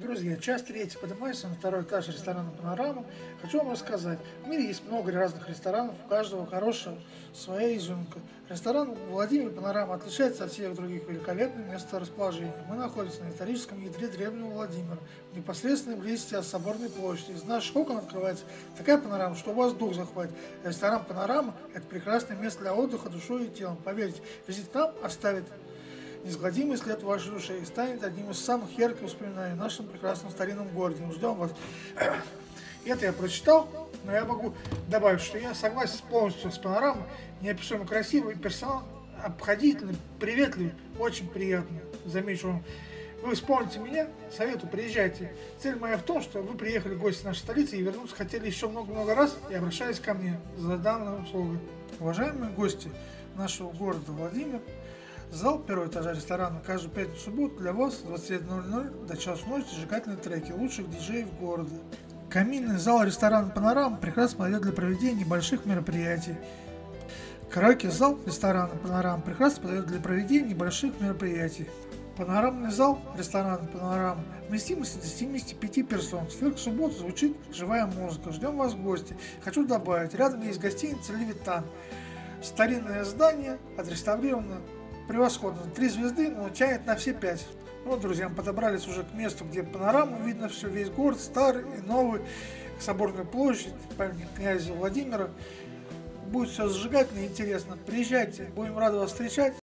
Друзья, часть третья поднимается на второй этаж ресторана «Панорама». Хочу вам рассказать. В мире есть много разных ресторанов, у каждого хорошая своя изюминка. Ресторан Владимир Панорама отличается от всех других великолепным месторасположением. Мы находимся на историческом ядре древнего Владимира, в непосредственной близости от Соборной площади. Из наших окон открывается такая панорама, что у вас дух захватит. Ресторан «Панорама» – это прекрасное место для отдыха душой и телом. Поверьте, визит к нам оставит неизгладимый след вашей душе и станет одним из самых ярких воспоминаний в нашем прекрасном старинном городе. Мы ждем вас. Это я прочитал, но я могу добавить, что я согласен полностью с панорамой. Неописуемо красивый персонал, обходительный, приветливый, очень приятный. Замечу вам. Вы вспомните меня, советую, приезжайте. Цель моя в том, что вы приехали гости нашей столицы и вернуться хотели еще много-много раз и обращались ко мне за данную услугу. Уважаемые гости нашего города Владимир, Зал первого этажа ресторана каждую пятницу субботу для вас с 21.00 до часу ночи зажигательные треки лучших диджеев города. Каминный зал ресторана «Панорама» прекрасно подойдет для проведения небольших мероприятий. Караоке зал ресторана «Панорама» прекрасно подойдет для проведения небольших мероприятий. Панорамный зал ресторана «Панорама» вместимости до 75 персон. В четверг субботу звучит живая музыка. Ждем вас в гости. Хочу добавить, рядом есть гостиница «Левитан». Старинное здание, отреставрировано превосходно. Три звезды, но тянет на все пять. Вот, друзья, мы подобрались уже к месту, где панораму видно все, весь город, старый и новый, Соборную площадь, памятник князя Владимира. Будет все зажигательно и интересно. Приезжайте, будем рады вас встречать.